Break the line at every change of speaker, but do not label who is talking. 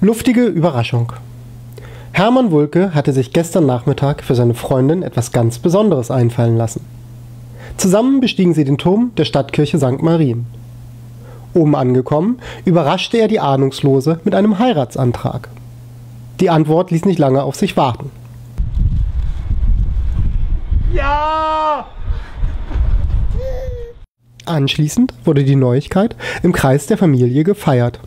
Luftige Überraschung. Hermann Wulke hatte sich gestern Nachmittag für seine Freundin etwas ganz Besonderes einfallen lassen. Zusammen bestiegen sie den Turm der Stadtkirche St. Marien. Oben angekommen, überraschte er die Ahnungslose mit einem Heiratsantrag. Die Antwort ließ nicht lange auf sich warten.
Ja!
Anschließend wurde die Neuigkeit im Kreis der Familie gefeiert.